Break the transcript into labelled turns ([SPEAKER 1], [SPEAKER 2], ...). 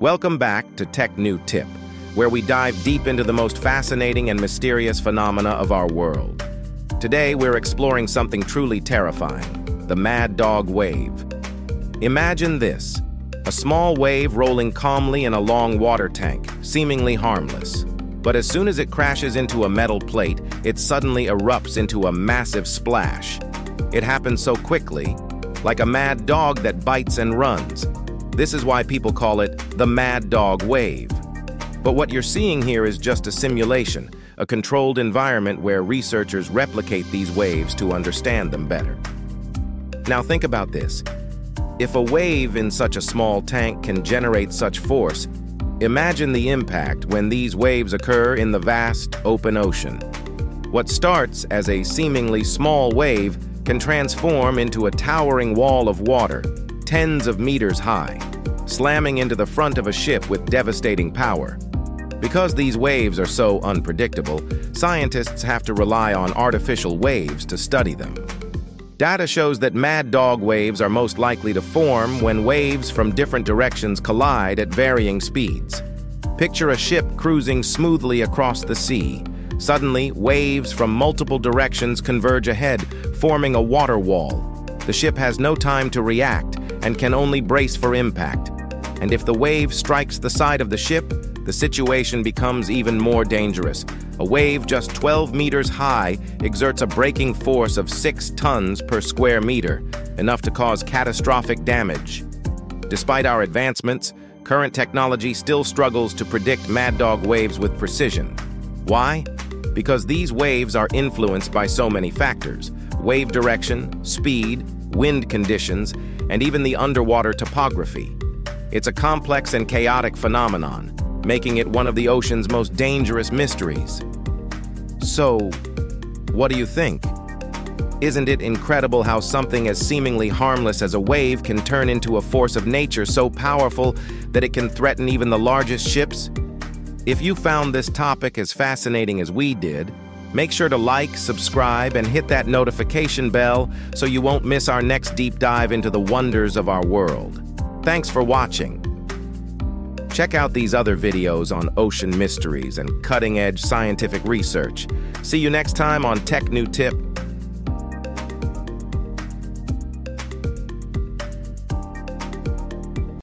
[SPEAKER 1] Welcome back to Tech New Tip, where we dive deep into the most fascinating and mysterious phenomena of our world. Today, we're exploring something truly terrifying, the Mad Dog Wave. Imagine this, a small wave rolling calmly in a long water tank, seemingly harmless. But as soon as it crashes into a metal plate, it suddenly erupts into a massive splash. It happens so quickly, like a mad dog that bites and runs. This is why people call it the Mad Dog Wave. But what you're seeing here is just a simulation, a controlled environment where researchers replicate these waves to understand them better. Now think about this. If a wave in such a small tank can generate such force, imagine the impact when these waves occur in the vast, open ocean. What starts as a seemingly small wave can transform into a towering wall of water, tens of meters high, slamming into the front of a ship with devastating power. Because these waves are so unpredictable, scientists have to rely on artificial waves to study them. Data shows that mad dog waves are most likely to form when waves from different directions collide at varying speeds. Picture a ship cruising smoothly across the sea, Suddenly, waves from multiple directions converge ahead, forming a water wall. The ship has no time to react and can only brace for impact. And if the wave strikes the side of the ship, the situation becomes even more dangerous. A wave just 12 meters high exerts a breaking force of 6 tons per square meter, enough to cause catastrophic damage. Despite our advancements, current technology still struggles to predict Mad Dog waves with precision. Why? because these waves are influenced by so many factors wave direction, speed, wind conditions, and even the underwater topography. It's a complex and chaotic phenomenon, making it one of the ocean's most dangerous mysteries. So, what do you think? Isn't it incredible how something as seemingly harmless as a wave can turn into a force of nature so powerful that it can threaten even the largest ships? If you found this topic as fascinating as we did, make sure to like, subscribe, and hit that notification bell so you won't miss our next deep dive into the wonders of our world. Thanks for watching. Check out these other videos on ocean mysteries and cutting-edge scientific research. See you next time on Tech New Tip